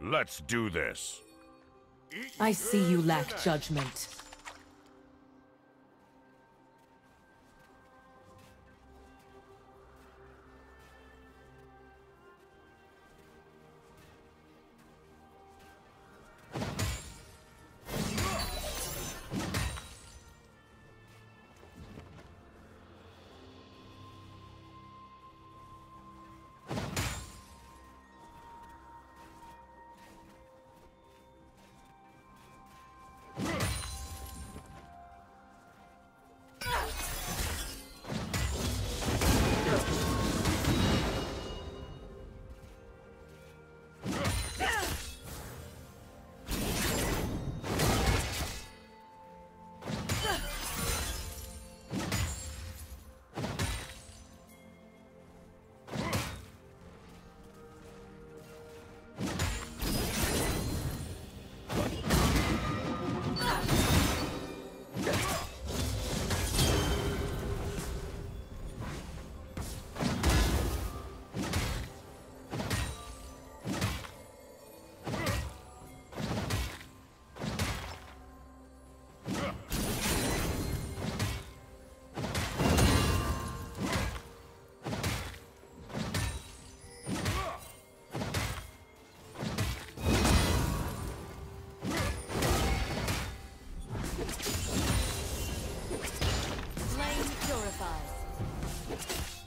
Let's do this. I see you lack judgment. purified.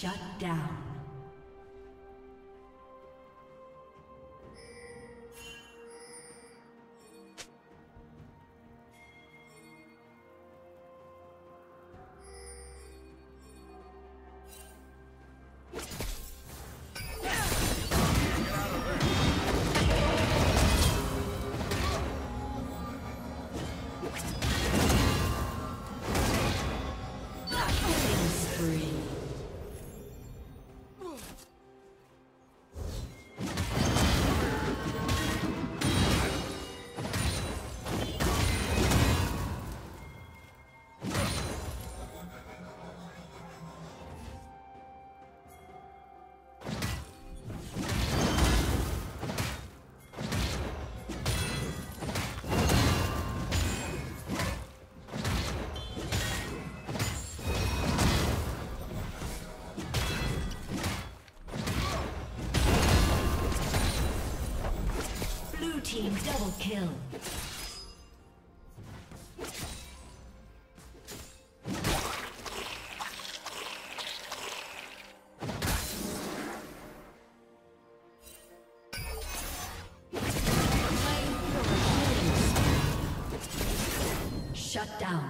Shut down. Kill. Shut down.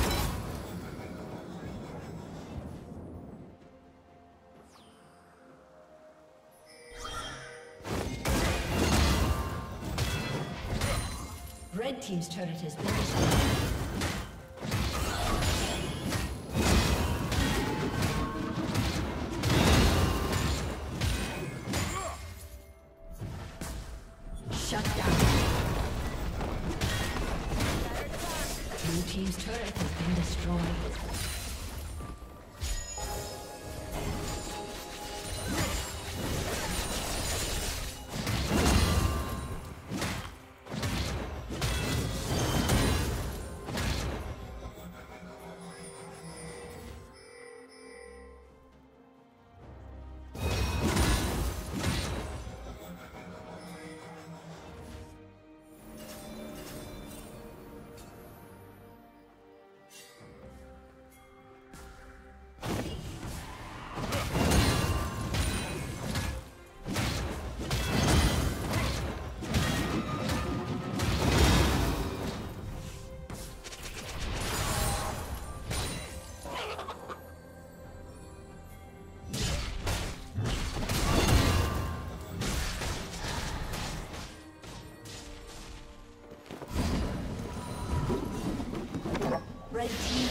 Red team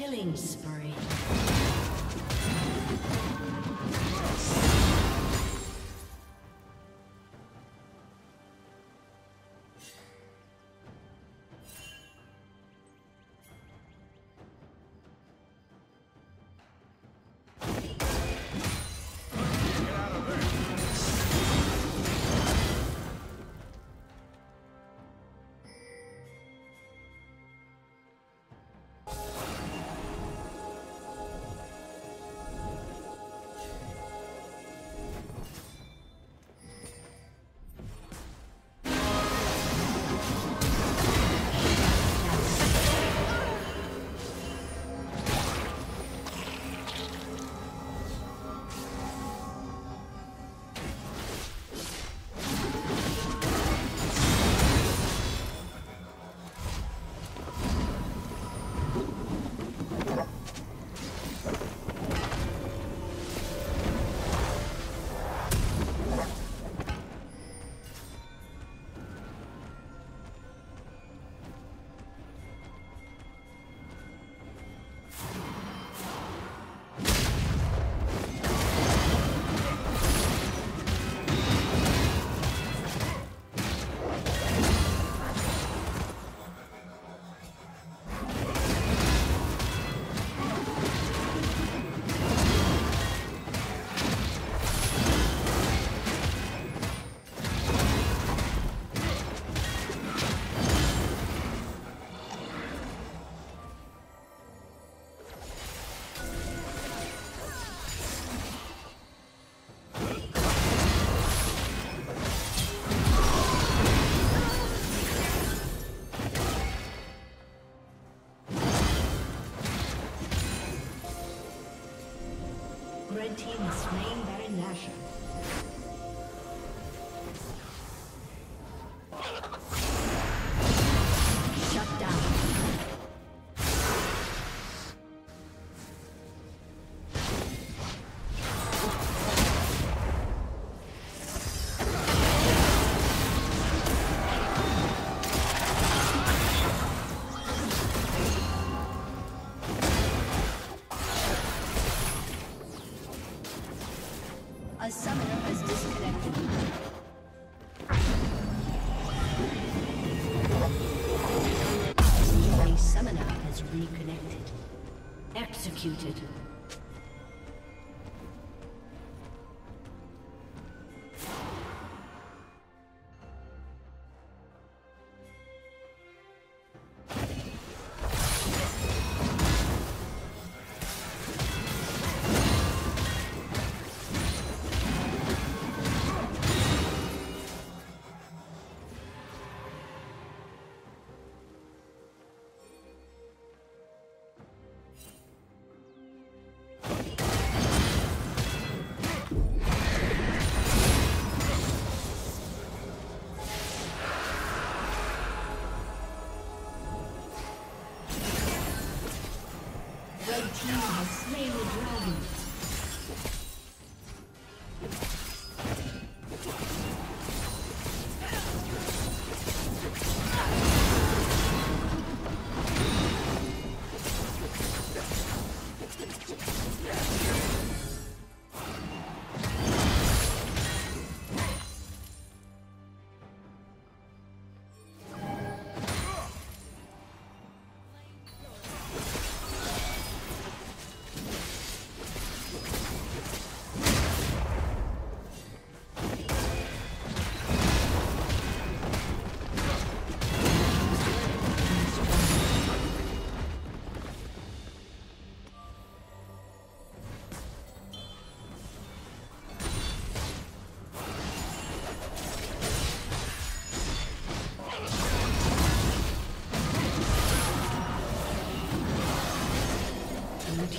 Killing spree.